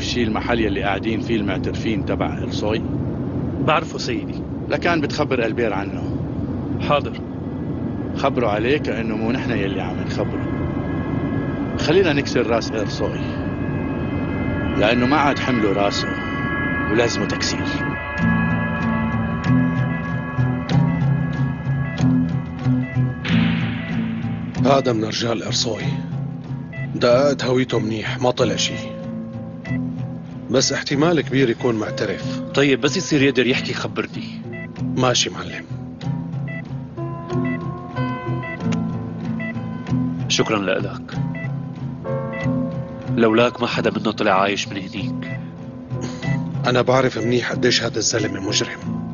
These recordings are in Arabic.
بتعرف شي المحل يلي قاعدين فيه المعترفين تبع إرصوي؟ بعرفه سيدي. لكان بتخبر ألبير عنه. حاضر. خبروا عليه كأنه مو نحن يلي عم نخبره. خلينا نكسر راس إرصوي. لأنه ما عاد حمله راسه ولازمه تكسير. هذا من رجال إرصوي. دققت هويته منيح ما طلع شي بس احتمال كبير يكون معترف. طيب بس يصير يقدر يحكي خبرني. ماشي معلم. شكرا لك. لولاك ما حدا منه طلع عايش من هنيك. أنا بعرف منيح قديش هذا الزلمة مجرم.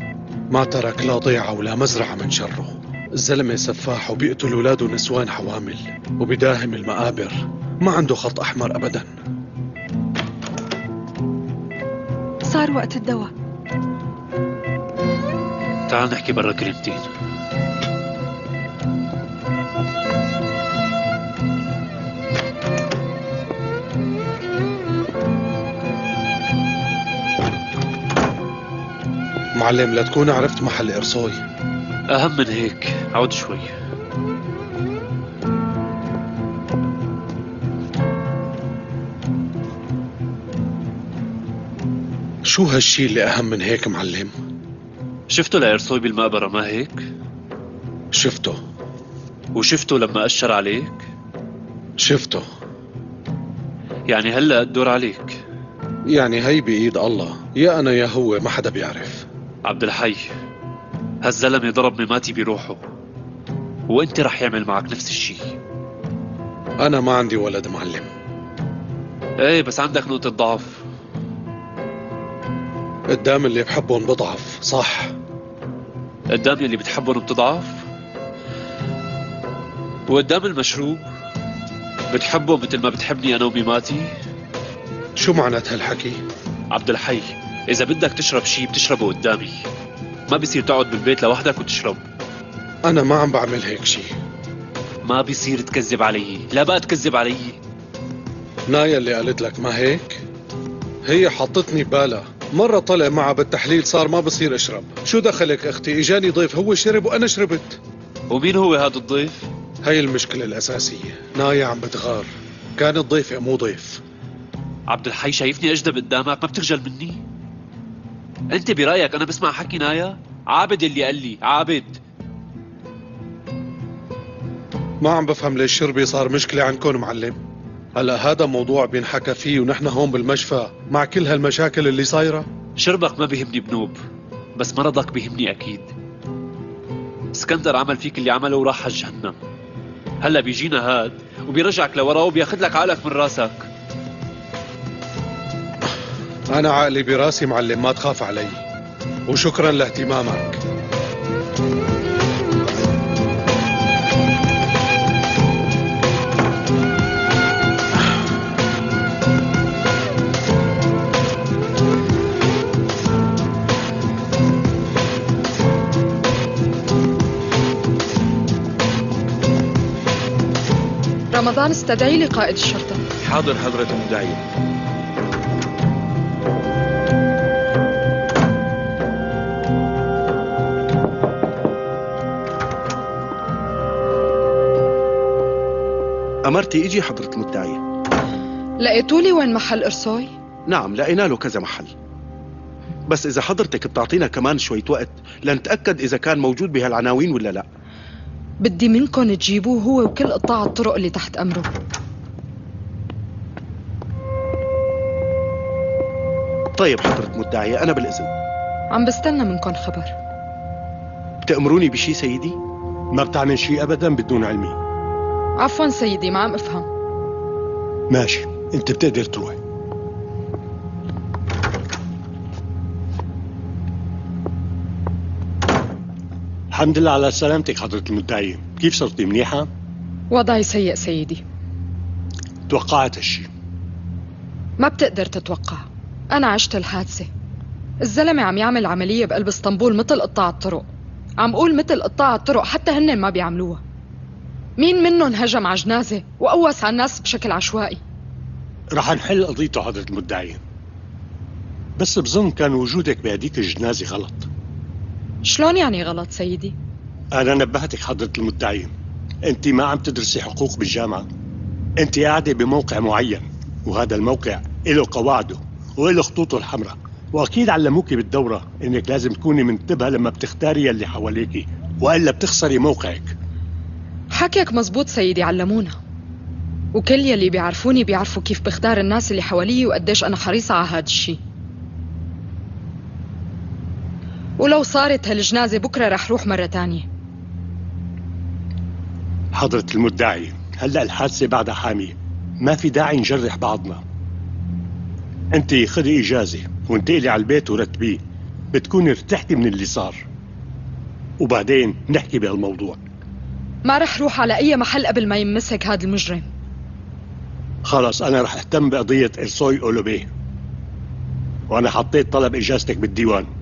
ما ترك لا ضيعة ولا مزرعة من شره. الزلمة سفاح وبيقتل أولاد ونسوان حوامل وبداهم المقابر. ما عنده خط أحمر أبدا. صار وقت الدواء. تعال نحكي برا كلمتين معلم لا تكون عرفت محل إرصوي أهم من هيك عود شوي. شو هالشي اللي أهم من هيك معلم؟ شفته لإرسوي بالمقبرة ما هيك؟ شفته. وشفته لما أشر عليك؟ شفته. يعني هلأ الدور عليك. يعني هي بإيد الله. يا أنا يا هو ما حدا بيعرف. عبد الحي هالزلمة ضرب مماتي بروحه وإنت رح يعمل معك نفس الشيء أنا ما عندي ولد معلم. إيه بس عندك نقطة ضعف. قدام اللي بحبهم بضعف صح. قدام اللي بتحبهم بتضعف وقدام المشروب؟ بتحبه مثل ما بتحبني أنا وميماتي شو معنات هالحكي؟ عبد الحي إذا بدك تشرب شيء بتشربه قدامي. ما بيصير تقعد بالبيت لوحدك وتشرب. أنا ما عم بعمل هيك شي. ما بيصير تكذب علي. لا بقى تكذب علي. نايا اللي قالت لك ما هيك؟ هي حطتني ببالها. مرة طلع معها بالتحليل صار ما بصير اشرب. شو دخلك أختي؟ اجاني ضيف. هو شرب وأنا شربت. ومين هو هذا الضيف؟ هي المشكلة الأساسية. نايا عم بتغار. كانت ضيفة مو ضيف. عبد الحي شايفني اجدب قدامك ما بتخجل مني؟ أنت برأيك أنا بسمع حكي نايا؟ عابد اللي قال لي عابد. ما عم بفهم ليش شربي صار مشكلة عندكم معلم. هلا هذا موضوع بينحكى فيه ونحن هون بالمشفى مع كل هالمشاكل اللي صايرة؟ شربك ما بيهمني بنوب بس مرضك بيهمني أكيد. اسكندر عمل فيك اللي عمله وراح على جهنم. هلا بيجينا هاد وبيرجعك لورا وبياخذ لك عقلك من راسك. أنا عقلي براسي معلم ما تخاف علي. وشكرا لاهتمامك. رمضان استدعي لي قائد الشرطة. حاضر حضرة المدعية. أمرتي إجي حضرة المدعية. لقيتولي وين محل إرسوي؟ نعم لقينا له كذا محل. بس إذا حضرتك بتعطينا كمان شوية وقت لنتأكد إذا كان موجود بهالعناوين ولا لا. بدي منكم تجيبوه هو وكل قطاع الطرق اللي تحت أمره. طيب حضرة مدعية أنا بالإذن. عم بستنى منكم خبر. بتأمروني بشي سيدي؟ ما بتعمل شيء ابدا بدون علمي. عفوا سيدي ما عم أفهم. ماشي أنت بتقدر تروح. الحمد لله على سلامتك حضرة المدعية كيف صرتي؟ منيحة؟ وضعي سيء سيدي. توقعت هالشي. ما بتقدر تتوقع. أنا عشت الحادثة. الزلمة عم يعمل عملية بقلب اسطنبول مثل قطاع الطرق. عم قول مثل قطاع الطرق حتى هن ما بيعملوها. مين منهم هجم على جنازة وقوس على الناس بشكل عشوائي؟ رح نحل قضيته حضرة المدعي. بس بظن كان وجودك بهديك الجنازة غلط. شلون يعني غلط سيدي؟ أنا نبهتك حضرة المدعي أنت ما عم تدرسي حقوق بالجامعة. أنت قاعدة بموقع معين وهذا الموقع له قواعده وله خطوطه الحمراء. وأكيد علموكي بالدورة إنك لازم تكوني منتبهة لما بتختاري اللي حواليكي وإلا بتخسري موقعك. حكيك مزبوط سيدي علمونا. وكل يلي بيعرفوني بيعرفوا كيف بختار الناس اللي حوالي وقديش أنا حريصة على هذا الشيء ولو صارت هالجنازة بكرة رح روح مرة تانية. حضرة المدعي هلأ الحادثة بعدها حامية. ما في داعي نجرح بعضنا. انت خذي إجازة وانتقلي على البيت ورتبيه. بتكوني ارتحتي من اللي صار. وبعدين نحكي بهالموضوع. ما رح روح على أي محل قبل ما يمسك هذا المجرم. خلص أنا رح أهتم بقضية إرسوي أولوبي وأنا حطيت طلب إجازتك بالديوان.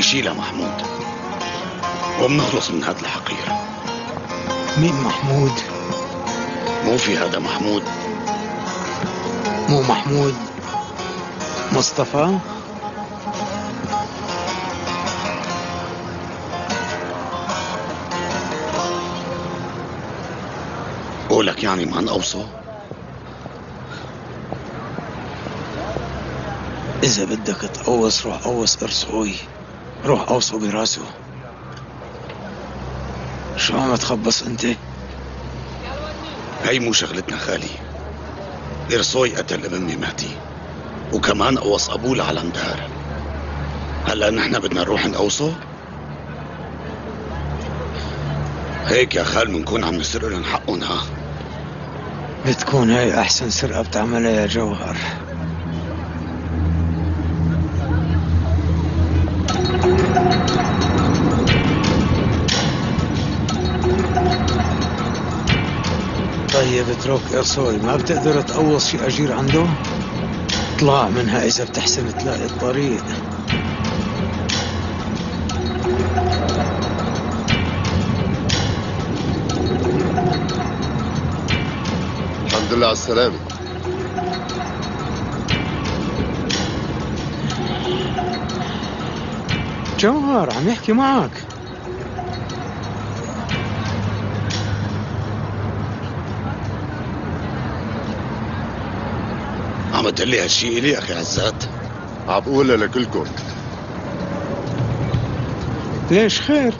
وبيشيلها محمود. وبنخلص من هذا الحقير مين محمود؟ مو في هذا محمود. مو محمود. مصطفى؟ قولك يعني ما نقوصه. إذا بدك تقوص روح قوص إرسوي روح قوصه براسه. شو عم تخبص أنت؟ هي مو شغلتنا خالي. إرسوي قتل ابن ميماتي وكمان قوص أبوه لعلندار. هلا نحن بدنا نروح نقوصه؟ هيك يا خال بنكون عم نسرق لهم حقهم ها؟ بتكون هاي أحسن سرقة بتعملها يا جوهر. طيب اترك إرسوي ما بتقدر تقوص شي أجير عنده؟ اطلع منها إذا بتحسن تلاقي الطريق. الحمد لله على السلامة. جوهر عم يحكي معك. عم تقلي هالشي إلي أخي عزات. عم بقولها لكلكم. ليش خير؟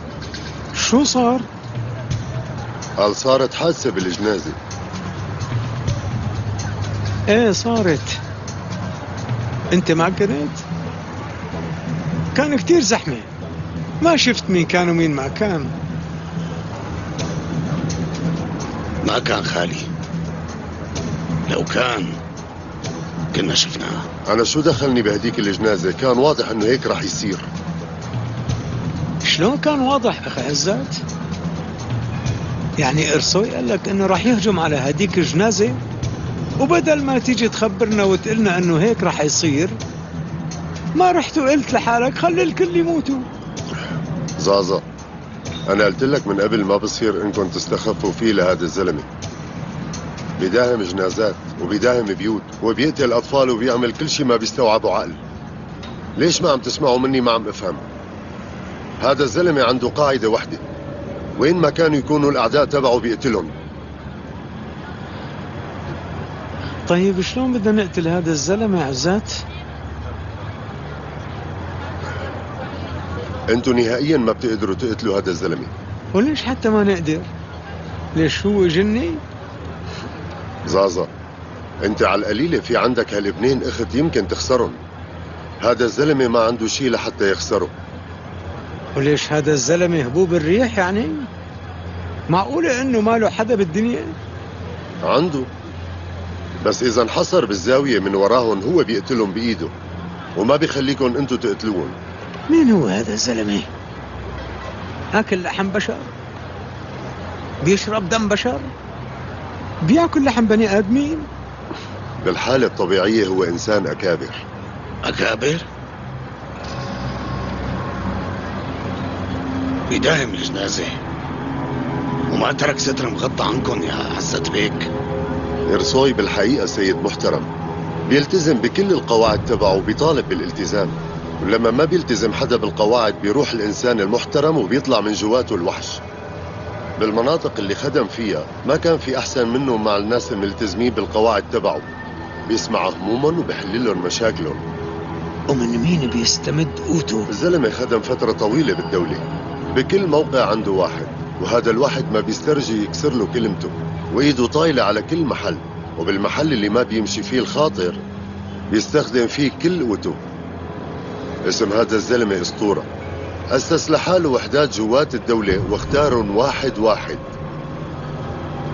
شو صار؟ قال صارت حادثة بالجنازة. إيه صارت. أنت ما كنت؟ كان كتير زحمة. ما شفت مين كان ومين ما كان. ما كان خالي. لو كان كنا شفناه أنا شو دخلني بهديك الجنازة كان واضح إنه هيك رح يصير؟ شلون كان واضح أخي عزات؟ يعني ارسوي قال لك إنه راح يهجم على هديك الجنازة وبدل ما تيجي تخبرنا وتقلنا إنه هيك راح يصير ما رحت وقلت لحالك خلي الكل يموتوا. زازا أنا قلت لك من قبل ما بصير إنكم تستخفوا فيه لهذا الزلمة. بيداهم جنازات وبيداهم بيوت وبيقتل أطفال وبيعمل كل شيء ما بيستوعبوا عقل ليش ما عم تسمعوا مني ما عم أفهم هذا الزلمة عنده قاعدة وحدة وين ما كانوا يكونوا الأعداء تبعه بيقتلهم طيب شلون بدنا نقتل هذا الزلمة عزات؟ أنتوا نهائيا ما بتقدروا تقتلوا هذا الزلمة وليش حتى ما نقدر؟ ليش هو جني؟ زازا أنت على القليلة في عندك هالابنين أخت يمكن تخسرهم. هذا الزلمة ما عنده شيء لحتى يخسره. وليش هذا الزلمة هبوب الريح يعني؟ معقولة إنه ما له حدا بالدنيا؟ عنده. بس إذا انحصر بالزاوية من وراهم هو بيقتلهم بإيده وما بيخليكم انتو تقتلوهم. مين هو هذا الزلمة؟ اكل لحم بشر؟ بيشرب دم بشر؟ بياكل لحم بني آدمين؟ بالحالة الطبيعية هو إنسان أكابر. أكابر؟ بيداهم الجنازة. وما ترك ستر مغطى عنكم يا عزة بيك. إرسوي بالحقيقة سيد محترم. بيلتزم بكل القواعد تبعه وبيطالب بالالتزام. ولما ما بيلتزم حدا بالقواعد بيروح الإنسان المحترم وبيطلع من جواته الوحش. بالمناطق اللي خدم فيها ما كان في أحسن منه مع الناس الملتزمين بالقواعد تبعه. بيسمع همومهم وبيحل لهم مشاكلهم. ومن مين بيستمد قوته؟ الزلمة خدم فترة طويلة بالدولة بكل موقع عنده واحد وهذا الواحد ما بيسترجي يكسر له كلمته. وإيده طايلة على كل محل وبالمحل اللي ما بيمشي فيه الخاطر بيستخدم فيه كل قوته. اسم هذا الزلمة أسطورة. أسس لحاله وحدات جوات الدولة واختارهم واحد واحد.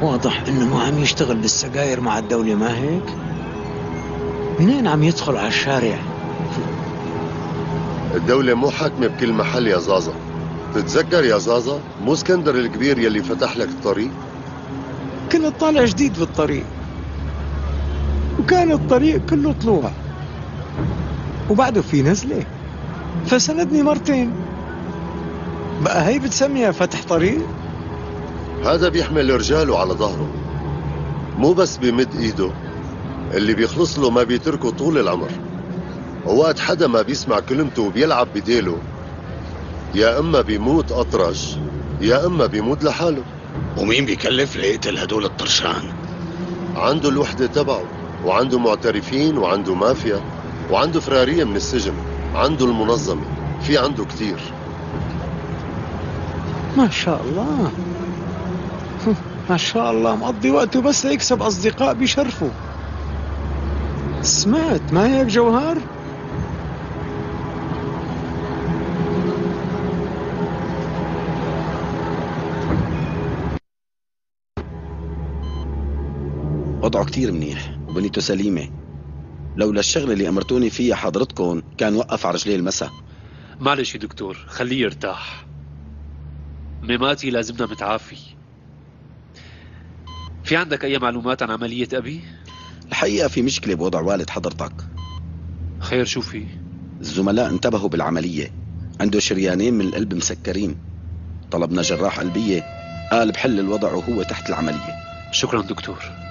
واضح إنه ما عم يشتغل بالسجاير مع الدولة ما هيك؟ منين عم يدخل على الشارع؟ الدولة مو حاكمة بكل محل يا زازا. تتذكر يا زازا مو اسكندر الكبير يلي فتح لك الطريق؟ كنت طالع جديد بالطريق. وكان الطريق كله طلوع. وبعده في نزلة. فسندني مرتين. بقى هي بتسميها فتح طريق؟ هذا بيحمل رجاله على ظهره. مو بس بمد ايده. اللي بيخلص له ما بيتركه طول العمر. ووقت حدا ما بيسمع كلمته وبيلعب بديله. يا اما بيموت اطرش يا اما بيموت لحاله. ومين بيكلف ليقتل هدول الطرشان؟ عنده الوحدة تبعه وعنده معترفين وعنده مافيا وعنده فرارية من السجن. عنده المنظمة. في عنده كتير. ما شاء الله. ما شاء الله. مقضي وقته بس ليكسب أصدقاء بيشرفوا سمعت. ما هيك جوهر؟ وضعه كتير منيح. وبنيته سليمة. لولا الشغل اللي أمرتوني فيه حضرتكم كان وقف على رجليه المسا. معلش يا دكتور. خليه يرتاح. ميماتي لازمنا متعافي. في عندك أي معلومات عن عملية أبي؟ الحقيقة في مشكلة بوضع والد حضرتك. خير شو في؟ الزملاء انتبهوا بالعملية. عنده شريانين من القلب مسكرين. طلبنا جراح قلبية. قال بحل الوضع وهو تحت العملية. شكرا دكتور.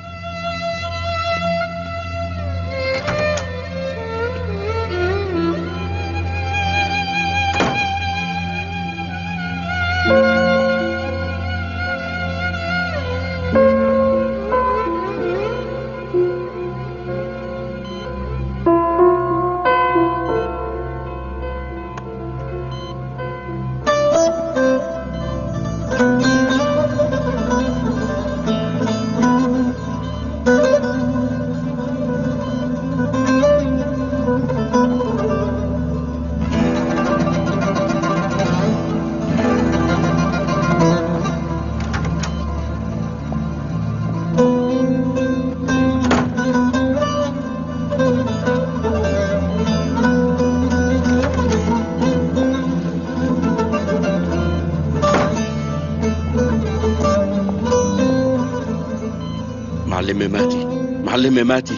معلمة ماتي.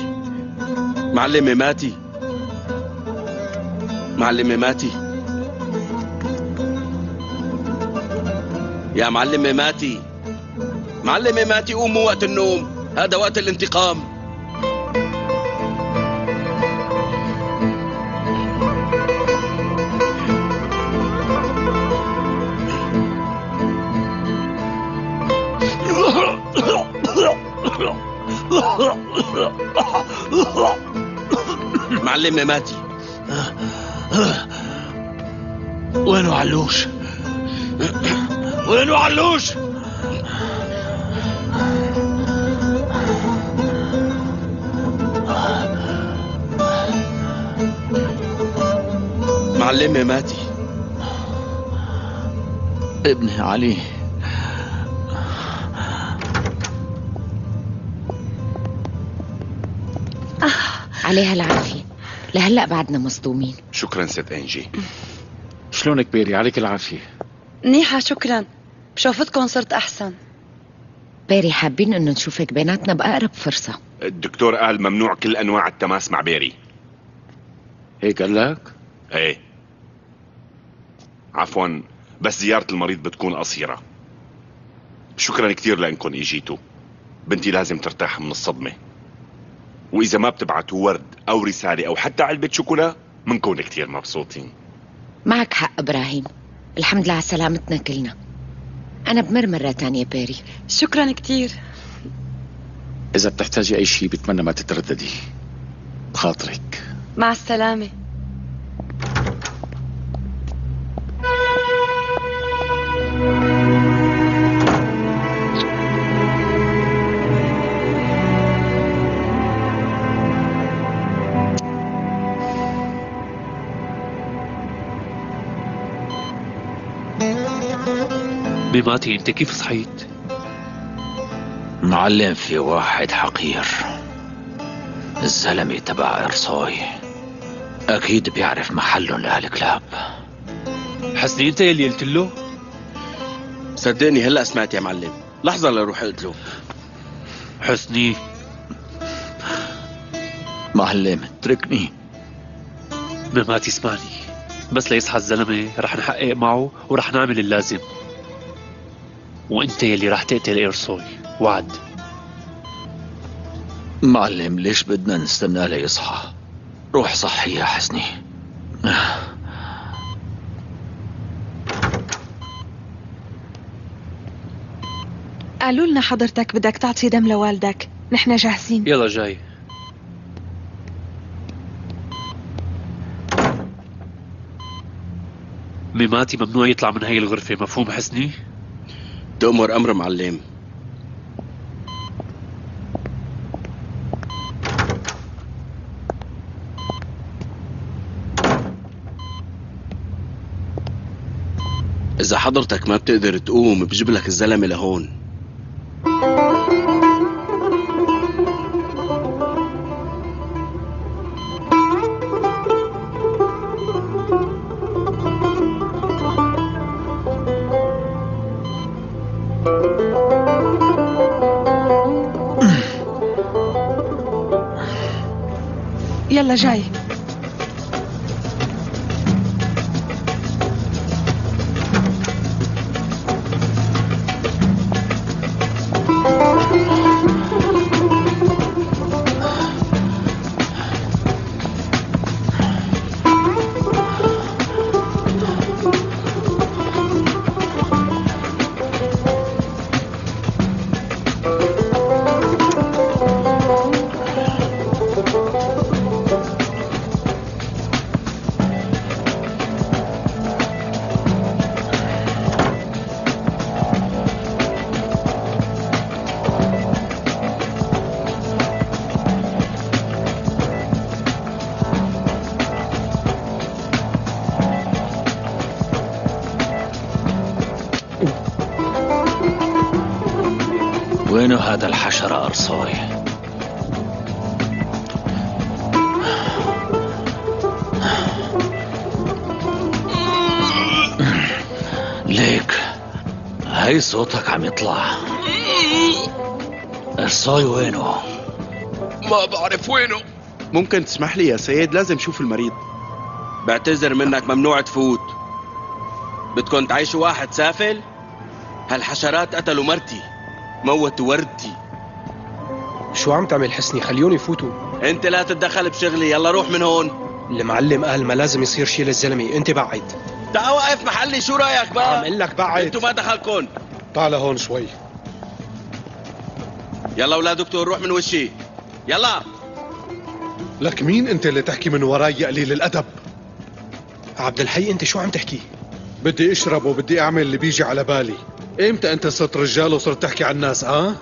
معلمة ماتي. معلمة ماتي. يا معلمة ماتي. معلمة ماتي قوموا وقت النوم. هذا وقت الانتقام. معلمنا ماتي. وينو علوش؟ وينو علوش؟ معلمي ماتي. ابني علي. آه، عليها العافية. لهلأ بعدنا مصدومين. شكرا ست إنجي. شلونك بيري؟ عليك العافية. منيحة شكرا. بشوفتكم صرت أحسن. بيري حابين إنه نشوفك بيناتنا بأقرب فرصة. الدكتور قال ممنوع كل أنواع التماس مع بيري. هيك قال لك؟ إيه. عفوا بس زيارة المريض بتكون قصيرة. شكرا كثير لإنكم إجيتوا. بنتي لازم ترتاح من الصدمة. وإذا ما بتبعتوا ورد أو رسالة أو حتى علبة شوكولا منكون كثير مبسوطين. معك حق إبراهيم. الحمد لله على سلامتنا كلنا. أنا بمر مرة تانية بيري شكرا كتير. إذا بتحتاجي أي شيء بتمنى ما تترددي. بخاطرك مع السلامة. ميماتي انت كيف صحيت؟ معلم في واحد حقير. الزلمة تبع إرصاي. أكيد بيعرف محلهم لهالكلاب حسني أنت يلي قلت له؟ صدقني هلأ سمعت يا معلم. لحظة لروح قلت له. حسني. معلم اتركني ميماتي اسمعني بس ليصحى الزلمة رح نحقق معه ورح نعمل اللازم. وانت يلي رح تقتل إيرسوي وعد. معلم ليش بدنا نستنى ليصحى روح صحي يا حسني. قالوا لنا حضرتك بدك تعطي دم لوالدك. نحن جاهزين. يلا جاي. ميماتي ممنوع يطلع من هاي الغرفة مفهوم حسني؟ تأمر أمر معلم. إذا حضرتك ما بتقدر تقوم بجيب لك الزلمة لهون. هذا الحشرة أرصاي ليك هاي صوتك عم يطلع. أرصاي وينه؟ ما بعرف وينه. ممكن تسمح لي يا سيد؟ لازم شوف المريض. بعتذر منك ممنوع تفوت. بدكم تعيشوا واحد سافل؟ هالحشرات قتلوا مرتي. موتوا وردتي شو عم تعمل حسني؟ خليهم يفوتوا. انت لا تتدخل بشغلي يلا روح من هون. المعلم قال ما لازم يصير شيء للزلمة. انت بعد. تعال وقف محلي شو رأيك بقى؟ عم أقول لك بعد. أنتوا ما دخلكم. تعال هون شوي. يلا ولا دكتور روح من وشي. يلا. لك مين انت اللي تحكي من وراي يا قليل الأدب؟ عبد الحي انت شو عم تحكي؟ بدي اشرب وبدي اعمل اللي بيجي على بالي. إمتى أنت صرت رجال وصرت تحكي عن الناس آه؟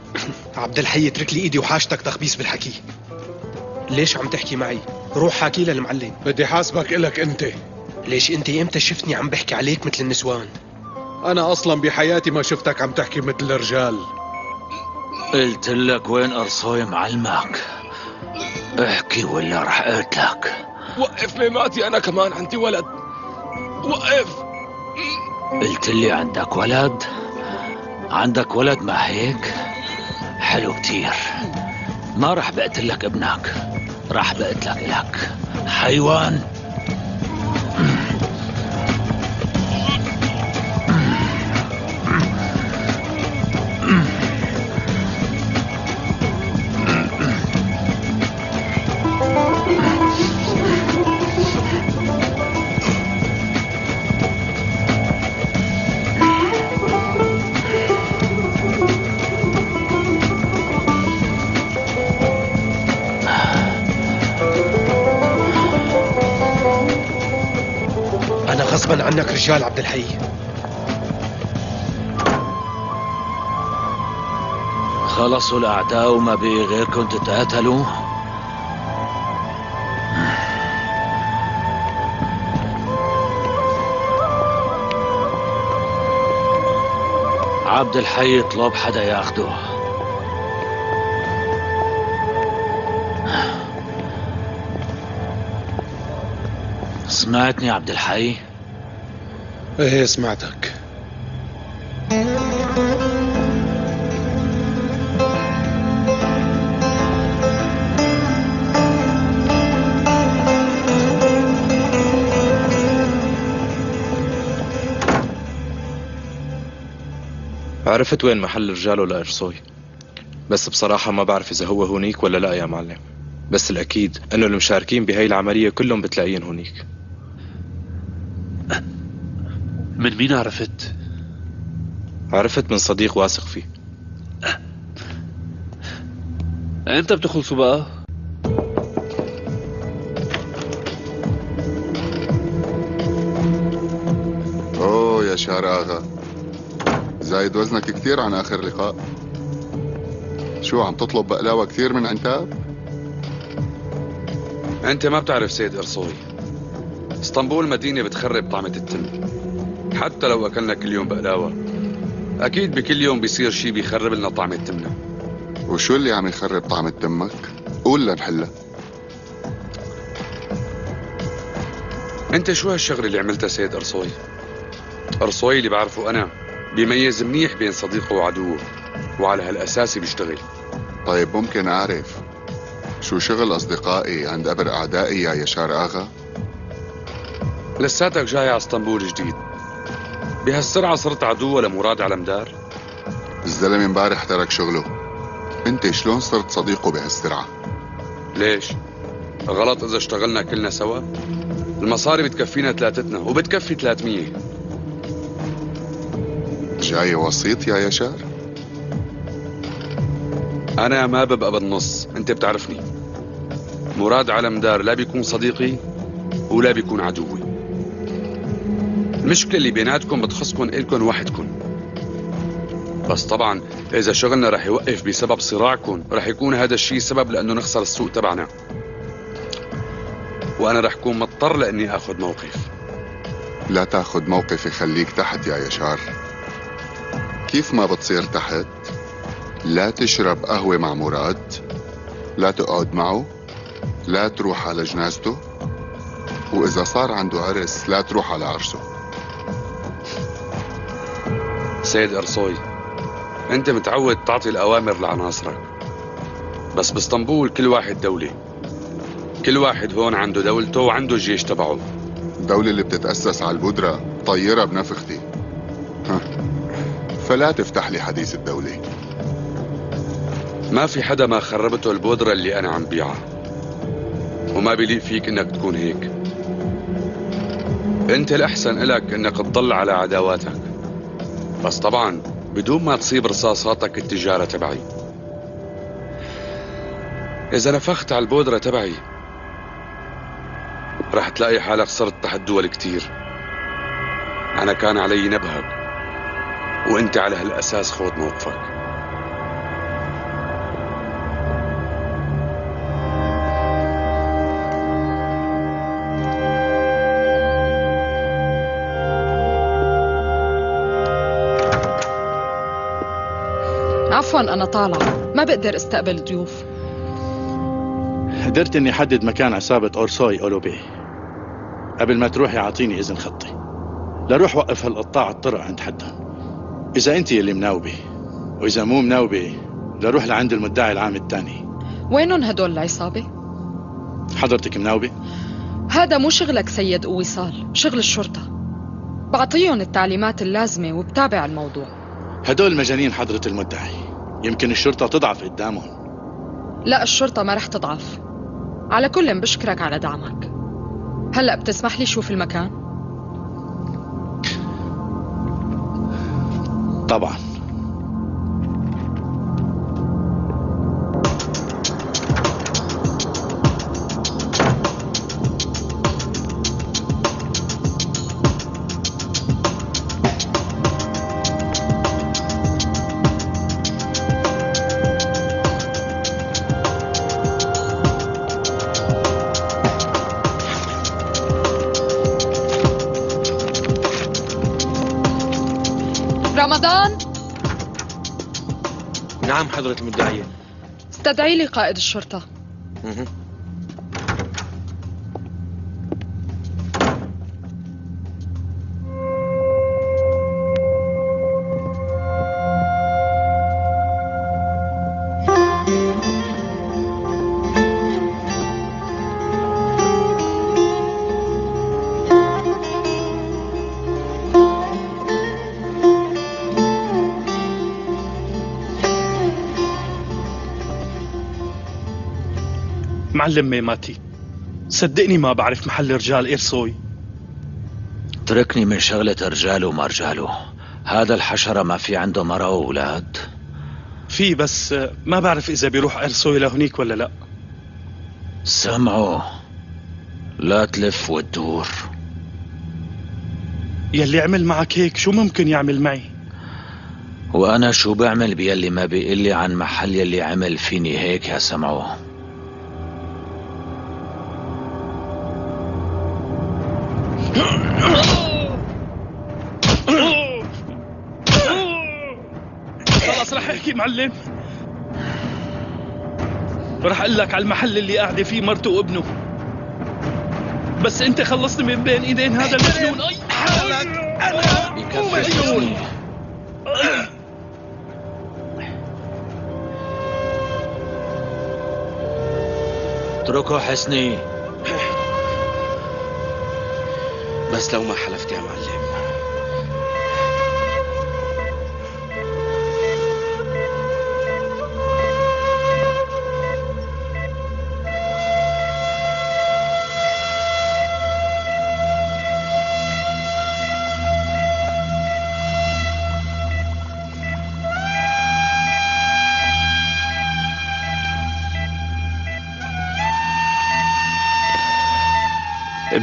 عبد الحي اترك لي إيدي وحاجتك تخبيص بالحكي. ليش عم تحكي معي؟ روح حاكي للمعلم. بدي حاسبك إلك أنت. ليش أنت إمتى شفتني عم بحكي عليك مثل النسوان؟ أنا أصلا بحياتي ما شفتك عم تحكي مثل الرجال. قلت لك وين أرصوي معلمك. احكي ولا رح أقتلك. وقف ميماتي أنا كمان عندي ولد. وقف. قلت لي عندك ولد؟ عندك ولد ما هيك؟ حلو كتير. ما رح بقتلك ابنك رح بقتلك إلك حيوان. عبد الحي. خلصوا الأعداء وما بقي غيركم تتقاتلوا عبد الحي يطلب حدا ياخده. سمعتني عبد الحي؟ إيه سمعتك. عرفت وين محل رجاله لإرسوي بس بصراحة ما بعرف إذا هو هونيك ولا لا يا معلم. بس الأكيد إنه المشاركين بهاي العملية كلهم بتلاقيين هونيك. من مين عرفت؟ عرفت من صديق واثق فيه. إمتى بتخلصوا بقى؟ أوه يا شهر آغا. زايد وزنك كثير عن آخر لقاء. شو عم تطلب بقلاوة كثير من عنتاب؟ أنت ما بتعرف سيد إرصوي. اسطنبول مدينة بتخرب طعمة التم حتى لو اكلنا كل يوم بقلاوة أكيد بكل يوم بيصير شي بيخرب لنا طعمة تمنا وشو اللي عم يخرب طعمة تمك قول لنحلها أنت شو هالشغلة اللي عملتها سيد أرصوي؟ أرصوي اللي بعرفه أنا بيميز منيح بين صديقه وعدوه وعلى هالأساس بيشتغل. طيب ممكن أعرف شو شغل أصدقائي عند قبر أعدائي يا يشار آغا؟ لساتك جاي على اسطنبول جديد. بهالسرعة صرت عدو لمراد على مدار؟ الزلمة امبارح ترك شغله. انت شلون صرت صديقه بهالسرعة؟ ليش؟ غلط إذا اشتغلنا كلنا سوا؟ المصاري بتكفينا ثلاثتنا وبتكفي 300 جاي وسيط يا يشار؟ أنا ما ببقى بالنص أنت بتعرفني. مراد على مدار لا بيكون صديقي ولا بيكون عدوي. المشكلة اللي بيناتكم بتخصكم إلكن وحدكم بس طبعا إذا شغلنا رح يوقف بسبب صراعكم رح يكون هذا الشيء سبب لأنه نخسر السوق تبعنا. وأنا رح كون مضطر لأني أخذ موقف. لا تاخد موقف يخليك تحت يا يشار. كيف ما بتصير تحت لا تشرب قهوة مع مراد لا تقعد معه لا تروح على جنازته وإذا صار عنده عرس لا تروح على عرسه. سيد أرصوي أنت متعود تعطي الأوامر لعناصرك. بس باسطنبول كل واحد دولة كل واحد هون عنده دولته وعنده الجيش تبعه. الدولة اللي بتتأسس على البودرة طيرة بنفختي. ها. فلا تفتح لي حديث الدولة. ما في حدا ما خربته البودرة اللي أنا عم بيعها. وما بيليق فيك إنك تكون هيك. أنت الأحسن إلك إنك تضل على عداواتك. بس طبعا بدون ما تصيب رصاصاتك التجارة تبعي. إذا نفخت على البودرة تبعي رح تلاقي حالك صرت تحت دول كتير. أنا كان علي نبهك وأنت على هالأساس خوض موقفك. عفوا أنا طالعة ما بقدر استقبل ضيوف. قدرت إني أحدد مكان عصابة اورسوي أولوبي. قبل ما تروحي أعطيني إذن خطي. لروح وقف هالقطاع الطرق عند حدهم. إذا أنت اللي مناوبة وإذا مو مناوبة لروح لعند المدعي العام الثاني. وينهم هدول العصابة؟ حضرتك مناوبة؟ هذا مو شغلك سيد وصال شغل الشرطة. بعطيهم التعليمات اللازمة وبتابع الموضوع. هدول مجانين حضرة المدعي. يمكن الشرطة تضعف قدامهم. لا الشرطة ما رح تضعف. على كل بشكرك على دعمك. هلأ بتسمح لي شوف المكان؟ طبعا. استدعي لي قائد الشرطة. معلم ميماتي صدقني ما بعرف محل رجال إرسوي اتركني من شغلة رجاله وما رجاله هذا الحشرة ما في عنده مرة وأولاد. في بس ما بعرف إذا بيروح إرسوي لهنيك ولا لا. سمعوا لا تلف وتدور. يلي عمل معك هيك شو ممكن يعمل معي؟ وأنا شو بعمل بيلي ما بيقلي عن محل يلي عمل فيني هيك يا سمعوا خلاص رح أحكي معلم. رح أقول لك على المحل اللي قاعدة فيه مرته وابنه. بس أنت خلصني من بين إيدين هذا المجنون. أي حالك؟ أنا مجنون. اتركه حسني. بس لو ما حلفت يا معلم.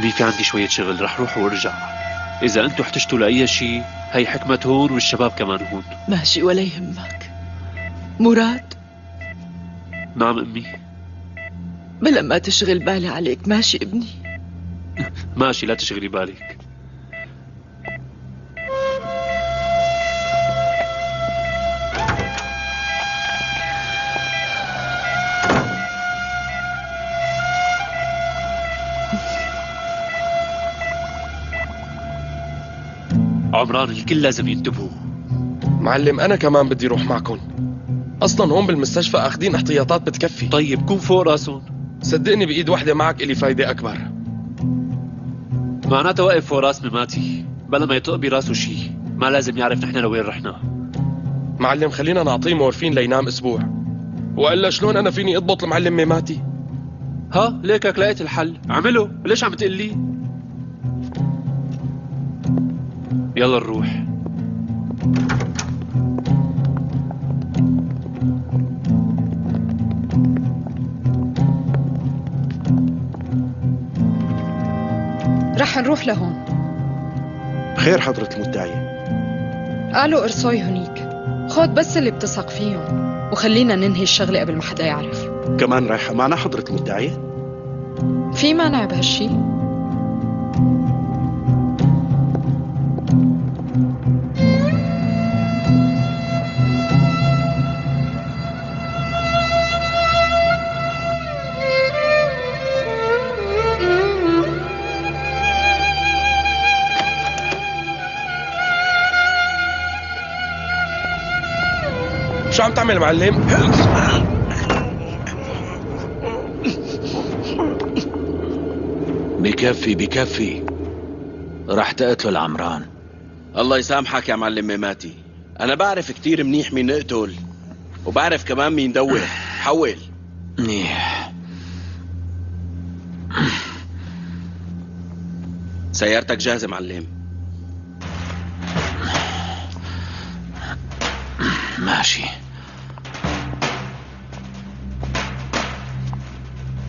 أمي في عندي شوية شغل رح روح وارجع. إذا أنتوا احتجتوا لأي شيء هي حكمة هون والشباب كمان هون. ماشي ولا يهمك مراد؟ نعم أمي. بلا ما تشغل بالي عليك ماشي ابني؟ ماشي لا تشغلي بالك. عمران الكل لازم ينتبهوا. معلم أنا كمان بدي روح معكم أصلا هون بالمستشفى أخدين احتياطات بتكفي. طيب كون فوق راسهم صدقني بإيد واحدة معك إلي فايدة أكبر. معناتها واقف فوق راس مماتي. بلا ما يطق براسه شيء ما لازم يعرف نحن لوين رحنا. معلم خلينا نعطيه مورفين لينام أسبوع. وإلا شلون أنا فيني أضبط المعلم ميماتي ها ليكك لقيت الحل. اعمله ليش عم تقلي؟ يلا نروح. رح نروح لهون. خير حضرة المدعية. قالوا ارسوي هنيك. خود بس اللي بتثق فيهم وخلينا ننهي الشغلة قبل ما حدا يعرف. كمان رايحة معنا حضرة المدعية؟ في مانع بهالشي؟ عم تعمل معلم؟ بكفي بكفي. رح تقتلوا العمران. الله يسامحك يا معلم ميماتي. أنا بعرف كتير منيح مين نقتل وبعرف كمان مين دور حول. منيح. سيارتك جاهزة معلم. ماشي.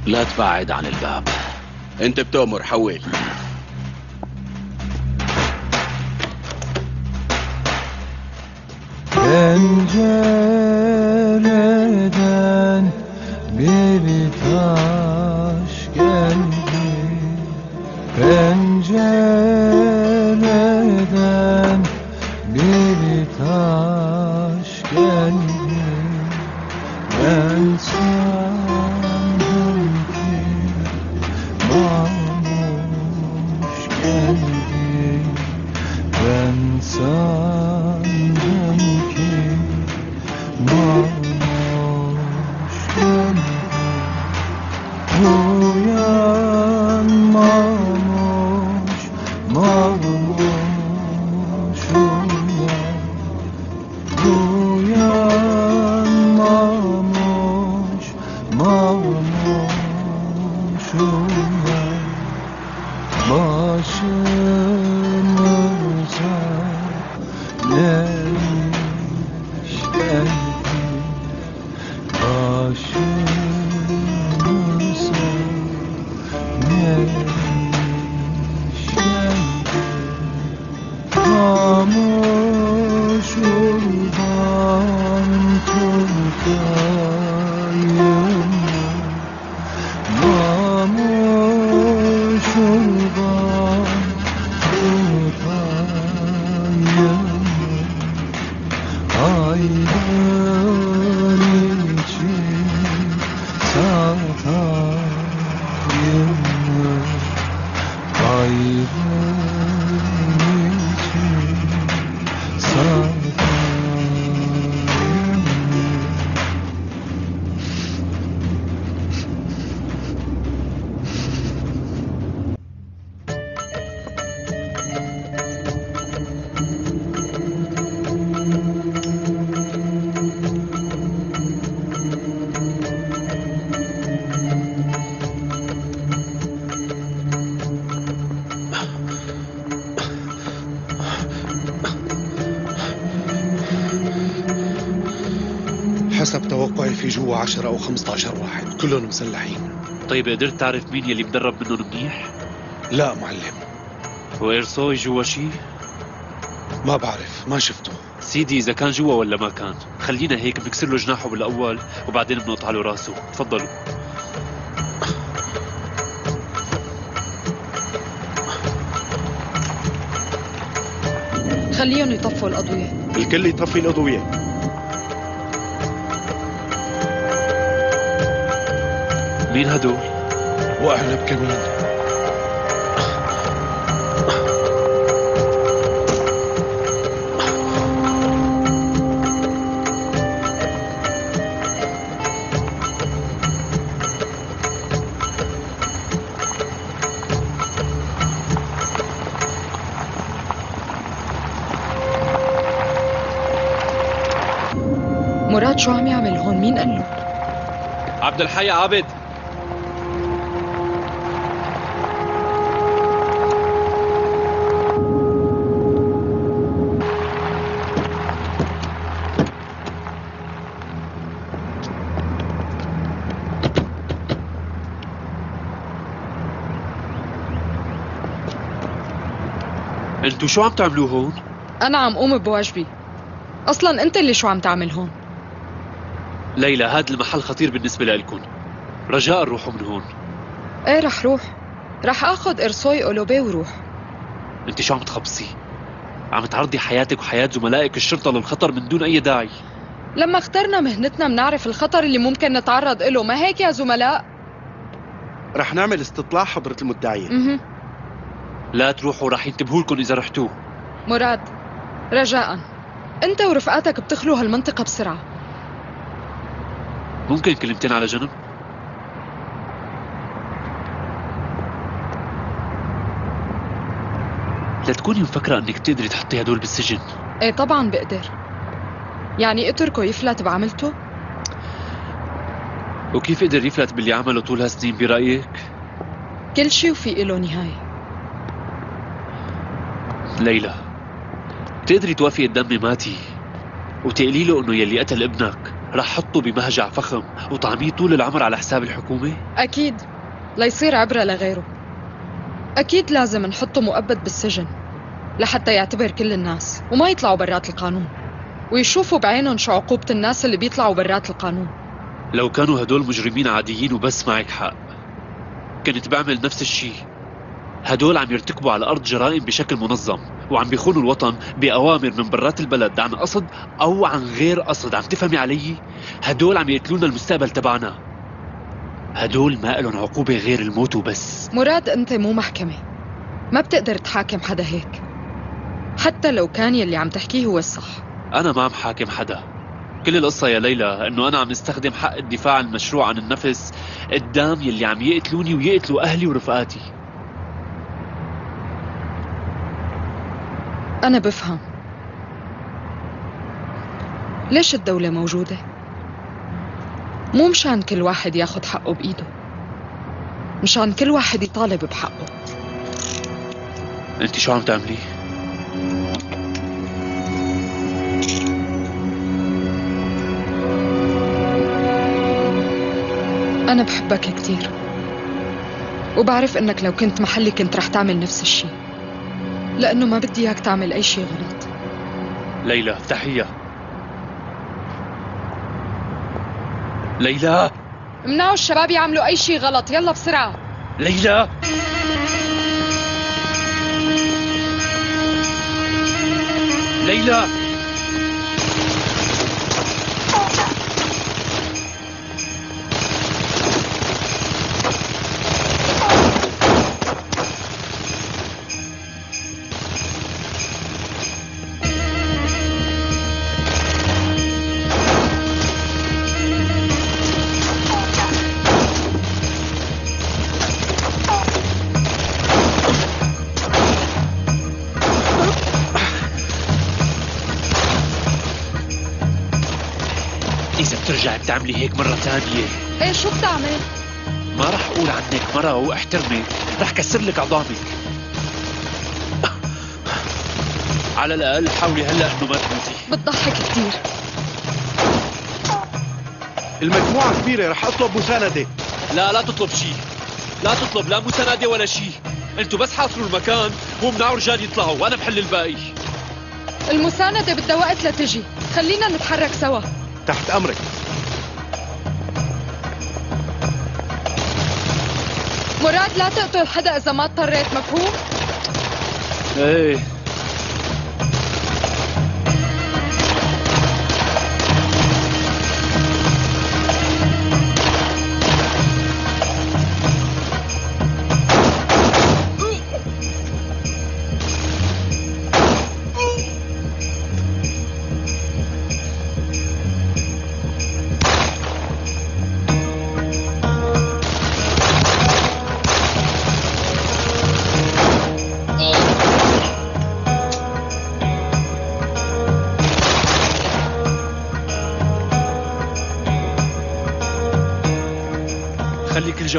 لا تبعد عن الباب. انت بتؤمر حول. Pencereden bir taş 15 واحد. كلهم مسلحين. طيب قدرت تعرف مين يلي مدرب منهم منيح؟ لا معلم. وإرسوي جوا شي؟ ما بعرف ما شفته. سيدي إذا كان جوا ولا ما كان خلينا هيك بنكسر له جناحه بالأول وبعدين بنقطع له راسه. تفضلوا. خليهم يطفوا الأضوية. الكل يطفي الأضوية. مين هدول؟ وأهلا بكمين مراد شو عم يعمل هون؟ مين قال له؟ عبد الحي عابد. انتو شو عم تعملوا هون؟ أنا عم قوم بواجبي. أصلا أنت اللي شو عم تعمل هون؟ ليلى هذا المحل خطير بالنسبة لكم رجاء روحوا من هون. إيه رح روح. رح آخذ ارسوي اولوبي وروح. أنت شو عم تخبصي؟ عم تعرضي حياتك وحياة زملائك الشرطة للخطر من دون أي داعي. لما اخترنا مهنتنا منعرف الخطر اللي ممكن نتعرض له ما هيك يا زملاء؟ رح نعمل استطلاع حضرة المدعية. مه. لا تروحوا راح ينتبهوا لكم إذا رحتوا مراد رجاء. أنت ورفقاتك بتخلوا هالمنطقة بسرعة. ممكن كلمتين على جنب؟ لا تكوني مفكرة أنك بتقدري تحطي هدول بالسجن. إيه طبعا بقدر. يعني اتركه يفلت بعملته؟ وكيف قدر يفلت باللي عمله طول هالسنين برأيك؟ كل شي وفي إله نهاية. ليلى. بتقدري توافقي قدام ماتي. وتقولي له إنه يلي قتل ابنك. رح حطه بمهجع فخم. وطعميه طول العمر على حساب الحكومة؟ أكيد. ليصير عبرة لغيره. أكيد لازم نحطه مؤبد بالسجن. لحتى يعتبر كل الناس. وما يطلعوا برات القانون. ويشوفوا بعينهم شو عقوبة الناس اللي بيطلعوا برات القانون. لو كانوا هدول مجرمين عاديين وبس معك حق كنت بعمل نفس الشيء هدول عم يرتكبوا على الأرض جرائم بشكل منظم وعم بيخونوا الوطن بأوامر من برات البلد عن قصد أو عن غير قصد. عم تفهمي علي؟ هدول عم يقتلونا المستقبل تبعنا. هدول ما لهم عقوبة غير الموت وبس. مراد أنت مو محكمة. ما بتقدر تحاكم حدا هيك. حتى لو كان يلي عم تحكيه هو الصح. أنا ما عم حاكم حدا. كل القصة يا ليلى إنه أنا عم استخدم حق الدفاع المشروع عن النفس قدام يلي عم يقتلوني ويقتلوا أهلي ورفقاتي. أنا بفهم. ليش الدولة موجودة؟ مو مشان كل واحد ياخد حقه بإيده. مشان كل واحد يطالب بحقه. أنت شو عم تعملي؟ أنا بحبك كتير. وبعرف إنك لو كنت محلي كنت رح تعمل نفس الشي. لأنه ما بدي إياك تعمل أي شي غلط. ليلى افتحيها ليلى! منعوا الشباب يعملوا أي شي غلط. يلا بسرعة. ليلى! ليلى! هيك مرة ثانية. إيه شو بتعمل؟ ما رح أقول عنك مرة واحترمك رح كسر لك عظامك على الأقل حاولي هلأ إنه ما تموتي. بتضحك كتير. المجموعة كبيرة رح أطلب مساندة. لا لا تطلب شيء لا تطلب لا مساندة ولا شيء أنتوا بس حاصروا المكان ومنعوا رجال يطلعوا وأنا بحل الباقي. المساندة بدها وقت لتجي. خلينا نتحرك سوا. تحت أمرك. مراد لا تقتل حدا إذا ما اضطريت مفهوم؟ إيه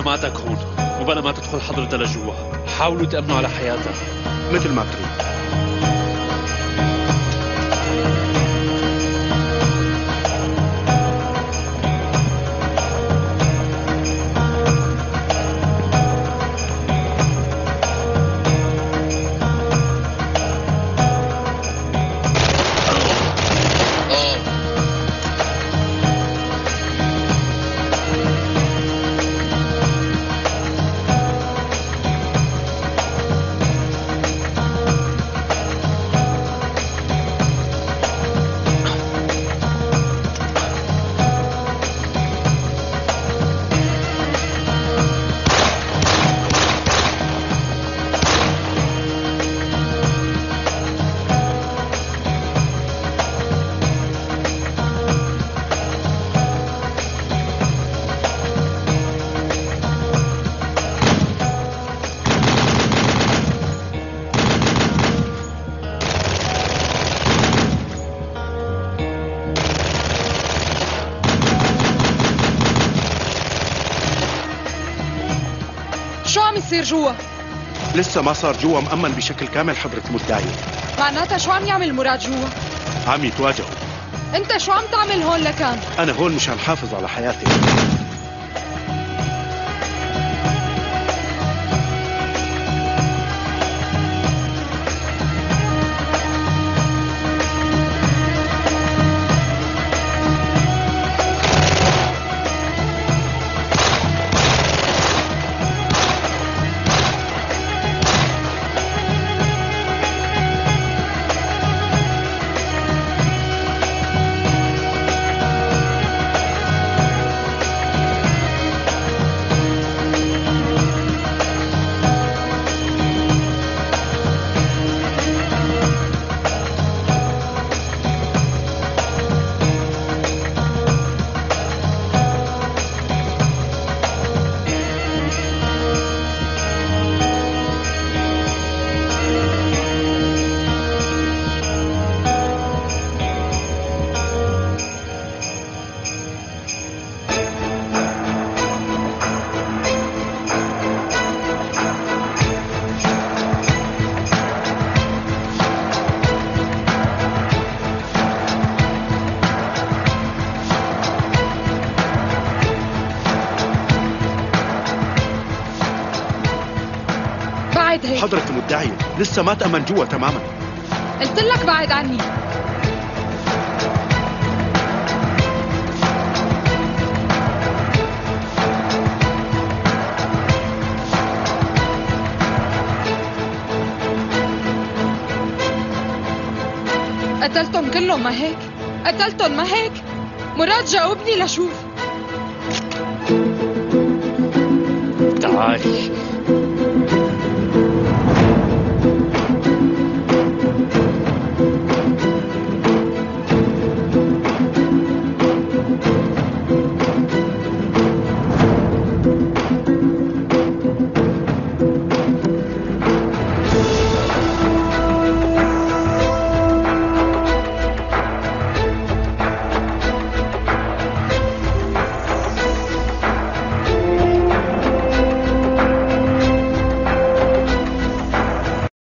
جماعتك هون وبلا ما تدخل حضرتها لجوا حاولوا تأمنوا على حياتها مثل ما تريد. يصير جوا؟ لسه ما صار جوا مأمن بشكل كامل حضرة المدعي معناتها شو عم يعمل مراد جوا؟ عم يتواجهوا. انت شو عم تعمل هون لكان؟ أنا هون مشان حافظ على حياتي. حضرة المدعي لسه ما تأمن جوا تماما. قلت لك بعد عني. قتلتهم كلهم ما هيك؟ قتلتهم ما هيك؟ مراد جاوبني لشوف. تعالي